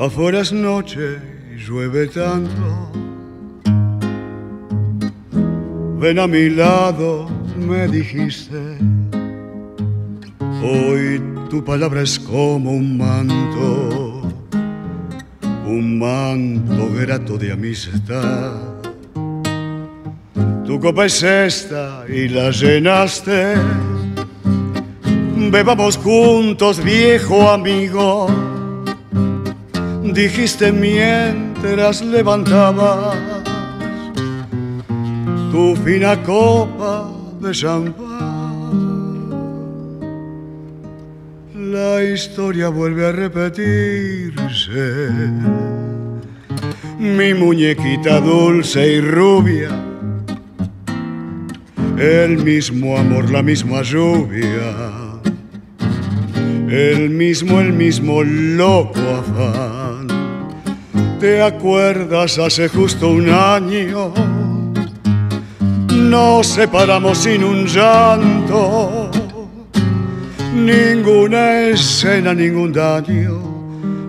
Afuera es noche y llueve tanto. Ven a mi lado, me dijiste. Hoy tu palabra es como un manto, un manto grato de amistad. Tu copa es esta y la llenaste. Bebamos juntos, viejo amigo dijiste mientras levantabas tu fina copa de champán. La historia vuelve a repetirse. Mi muñequita dulce y rubia, el mismo amor, la misma lluvia, el mismo, el mismo loco afán ¿Te acuerdas hace justo un año? Nos separamos sin un llanto, ninguna escena, ningún daño,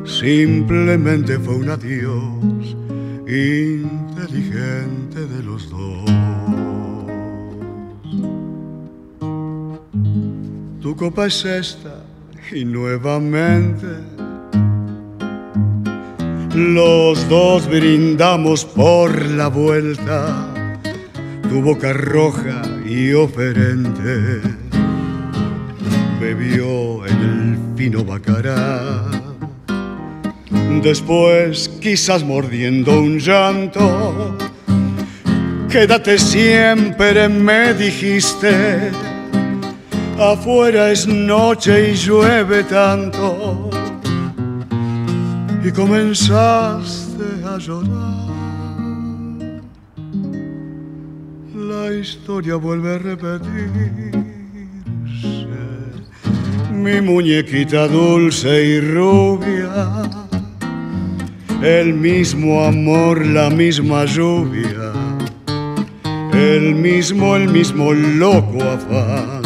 simplemente fue un adiós inteligente de los dos. Tu copa es esta y nuevamente los dos brindamos por la vuelta, tu boca roja y oferente bebió en el fino bacará. Después, quizás mordiendo un llanto, quédate siempre, me dijiste. Afuera es noche y llueve tanto y comenzaste a llorar. La historia vuelve a repetirse. Mi muñequita dulce y rubia, el mismo amor, la misma lluvia, el mismo, el mismo loco afán.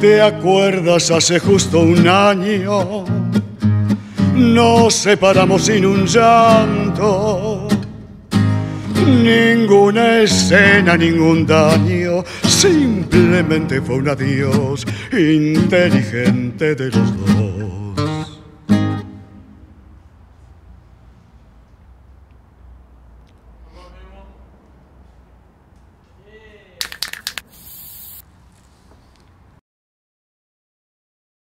¿Te acuerdas hace justo un año? Nos separamos sin un llanto. Ninguna escena, ningún daño, simplemente fue un adiós inteligente de los dos.